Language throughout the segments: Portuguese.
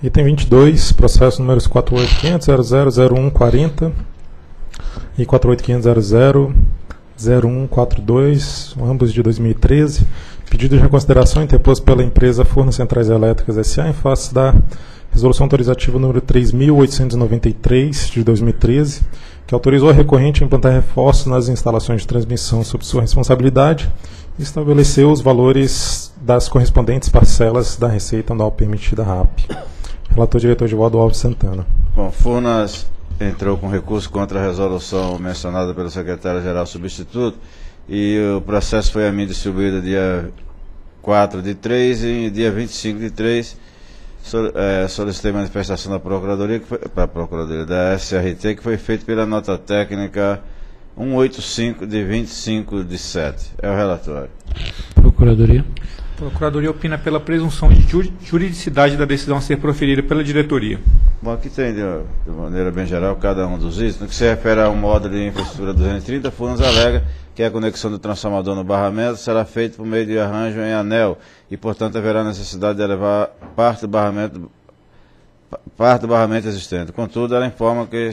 Item 22, processo números 48500-000140 e 48500-0142, ambos de 2013. Pedido de reconsideração interposto pela empresa Forno Centrais Elétricas S.A. em face da resolução autorizativa número 3.893 de 2013, que autorizou a recorrente a implantar reforços nas instalações de transmissão sob sua responsabilidade e estabeleceu os valores das correspondentes parcelas da receita anual permitida RAP. Relator diretor de Valdo Alves Santana. Bom, Furnas entrou com recurso contra a resolução mencionada pelo secretário-geral substituto e o processo foi a mim distribuído dia 4 de 3 e dia 25 de 3 é, solicitei manifestação da Procuradoria, para a Procuradoria da SRT, que foi feito pela nota técnica 185 de 25 de 7. É o relatório. Procuradoria. Procuradoria opina pela presunção de juridicidade da decisão a ser proferida pela diretoria. Bom, aqui tem, de, de maneira bem geral, cada um dos itens. No que se refere ao módulo de infraestrutura 230, Furnas alega que a conexão do transformador no barramento será feita por meio de arranjo em anel e, portanto, haverá necessidade de elevar parte do barramento, parte do barramento existente. Contudo, ela informa que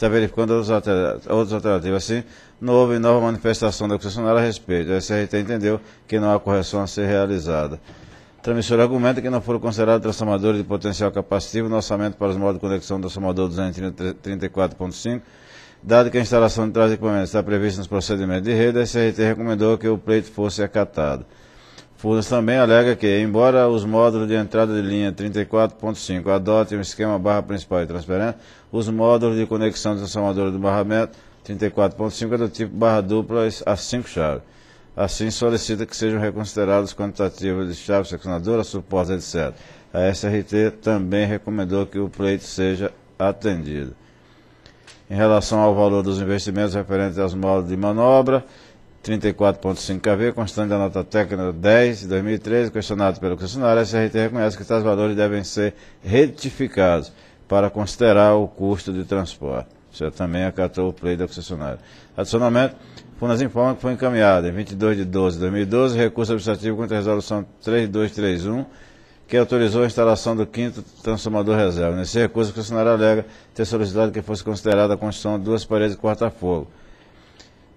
está verificando outras alternativas. Assim, não houve nova manifestação da concessionária a respeito. A SRT entendeu que não há correção a ser realizada. A transmissora argumenta que não foram considerados transformadores de potencial capacitivo no orçamento para os modos de conexão do transformador 234.5, dado que a instalação de trás equipamentos está prevista nos procedimentos de rede, a SRT recomendou que o pleito fosse acatado. Furnas também alega que, embora os módulos de entrada de linha 34.5 adotem o esquema barra principal e transparente, os módulos de conexão de transformador do barramento 34.5 é do tipo barra dupla a 5 chaves. Assim, solicita que sejam reconsiderados quantitativos de chave seccionadora, suporte, etc. A SRT também recomendou que o pleito seja atendido. Em relação ao valor dos investimentos referentes aos módulos de manobra, 34,5 kV, constante da nota técnica 10 de 2013, questionado pelo questionário, a SRT reconhece que tais valores devem ser retificados para considerar o custo de transporte. Você também acatou o play da concessionária. Adicionalmente, Funas informa que foi encaminhado em 22 de 12 de 2012 recurso administrativo contra a resolução 3231, que autorizou a instalação do quinto transformador reserva. Nesse recurso, a concessionária alega ter solicitado que fosse considerada a construção de duas paredes de corta-fogo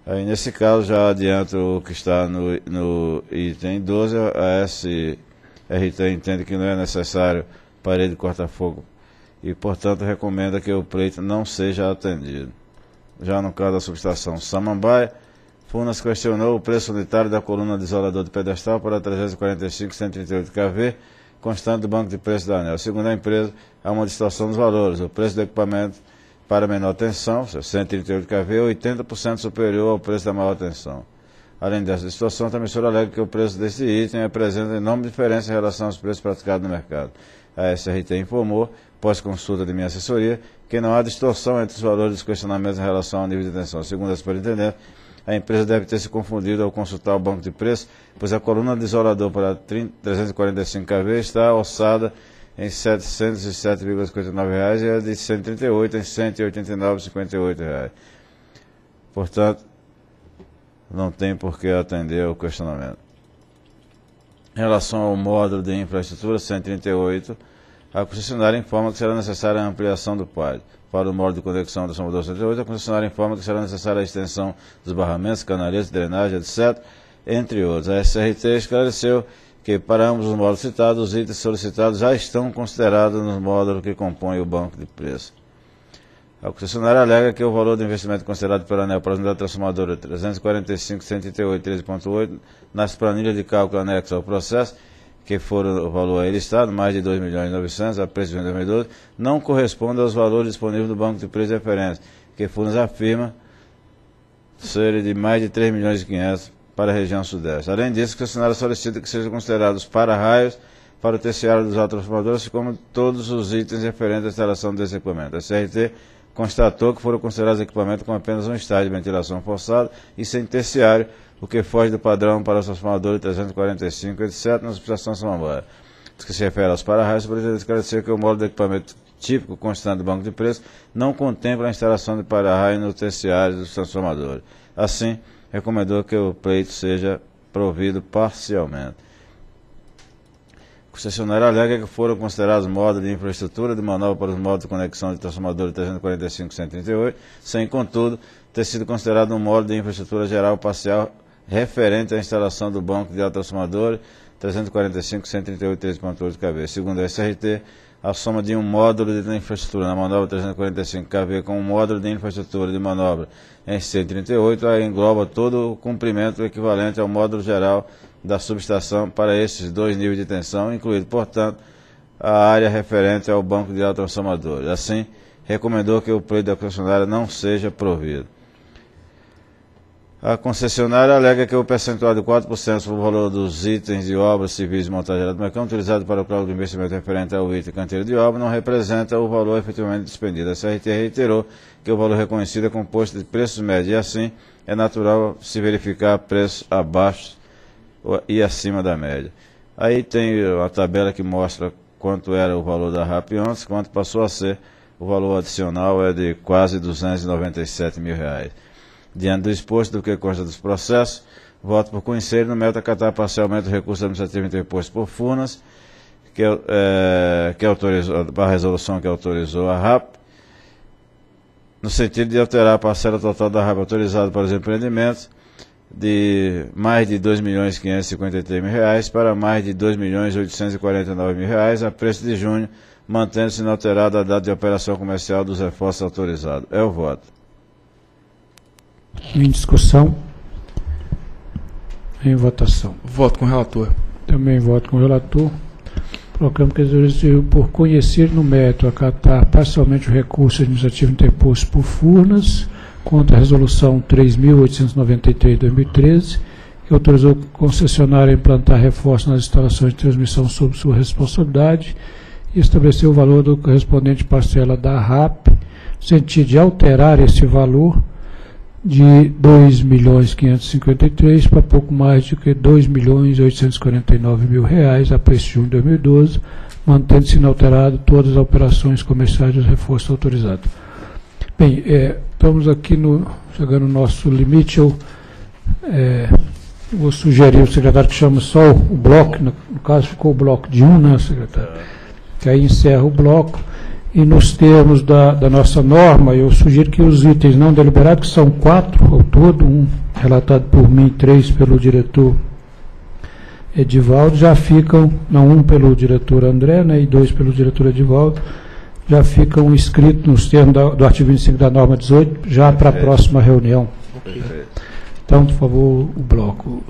Aí, nesse caso, já adianto o que está no, no item 12, a SRT entende que não é necessário parede corta-fogo e, portanto, recomenda que o pleito não seja atendido. Já no caso da subestação Samambaia, Funas questionou o preço unitário da coluna de isolador de pedestal para 345,138 kV, constante do banco de preços da ANEL. Segundo a empresa, há uma distorção dos valores. O preço do equipamento para menor tensão, 138 kV, 80% superior ao preço da maior tensão. Além dessa situação, a emissora alega que o preço desse item apresenta enorme diferença em relação aos preços praticados no mercado. A SRT informou, pós consulta de minha assessoria, que não há distorção entre os valores dos questionamentos em relação ao nível de tensão. Segundo a superintendente, a empresa deve ter se confundido ao consultar o banco de preços, pois a coluna de isolador para 345 kV está orçada em R$ 707,59 e a de 138 em R$ 189,58. Portanto, não tem por que atender o questionamento. Em relação ao módulo de infraestrutura 138, a concessionária informa que será necessária a ampliação do PAD. Para o módulo de conexão do Salvador 138, a concessionária informa que será necessária a extensão dos barramentos, canaletas, drenagem, etc., entre outros. A SRT esclareceu que para ambos os módulos citados, os itens solicitados já estão considerados nos módulos que compõem o banco de preço. A concessionária alega que o valor do investimento considerado pela ANEL para a unidade transformadora 345.138.13.8 nas planilhas de cálculo anexas ao processo, que foram o valor aí listado, mais de 2 milhões e 900 a preço de 2012, não corresponde aos valores disponíveis do banco de preço de referência, que Funas afirma ser de mais de 3 milhões e 500 para a região sudeste. Além disso, o questionário solicita que sejam considerados para-raios para o terciário dos autotransformadores, como todos os itens referentes à instalação desse equipamento. A CRT constatou que foram considerados equipamentos com apenas um estágio de ventilação forçada e sem terciário, o que foge do padrão para os transformadores 345, etc., na subestação Samambaia. Que se refere aos para-raios, precisa esclarecer que o módulo de equipamento típico constante do banco de preços não contempla a instalação de para-raio no terciário dos transformadores. Assim, recomendou que o pleito seja provido parcialmente. concessionária alega que foram considerados módulos de infraestrutura de manobra para os módulos de conexão de transformador 345-138, sem, contudo, ter sido considerado um módulo de infraestrutura geral parcial referente à instalação do banco de transformadores 345-138 13.8 kV. Segundo a SRT, a soma de um módulo de infraestrutura na manobra 345 kV com um módulo de infraestrutura de manobra em 138 engloba todo o comprimento equivalente ao módulo geral da subestação para esses dois níveis de tensão, incluído, portanto, a área referente ao banco de transformadores. Assim, recomendou que o pleito da concessionária não seja provido. A concessionária alega que o percentual de 4% sobre o valor dos itens de obras civis de montagem eletromecânica utilizado para o cálculo de investimento referente ao item canteiro de obra não representa o valor efetivamente dispendido. A CRT reiterou que o valor reconhecido é composto de preços médios e assim é natural se verificar preços abaixo e acima da média. Aí tem a tabela que mostra quanto era o valor da RAP antes, quanto passou a ser o valor adicional é de quase 297 mil reais. Diante do exposto do que consta dos processos, voto por conhecer no mérito acatar parcialmente o recurso administrativo interposto por Furnas, que, é, que autorizou, a resolução que autorizou a RAP, no sentido de alterar a parcela total da RAP autorizada para os empreendimentos, de mais de 2.553.000 mil reais para mais de 2.849.000 mil reais a preço de junho, mantendo-se inalterada a data de operação comercial dos reforços autorizados. É o voto. Em discussão. Em votação. Voto com o relator. Também voto com o relator. Proclamo que exerceu por conhecer no mérito acatar parcialmente o recurso administrativo interposto por Furnas contra a Resolução 3.893 de 2013, que autorizou a concessionária a implantar reforços nas instalações de transmissão sob sua responsabilidade e estabeleceu o valor do correspondente parcela da RAP, no sentido de alterar esse valor de 2.553 para pouco mais do que 2.849 mil reais a preço de junho de 2012, mantendo-se inalterado todas as operações comerciais dos reforços autorizados. Bem, é, estamos aqui no, chegando no nosso limite. Eu é, vou sugerir ao secretário que chame só o bloco, no, no caso ficou o bloco de um, né, secretário? Que aí encerra o bloco. E nos termos da, da nossa norma, eu sugiro que os itens não deliberados, que são quatro ao todo, um relatado por mim, três pelo diretor Edivaldo, já ficam, não um pelo diretor André, né, e dois pelo diretor Edivaldo, já ficam inscritos nos termos da, do artigo 25 da norma 18, já para a próxima reunião. Então, por favor, o bloco.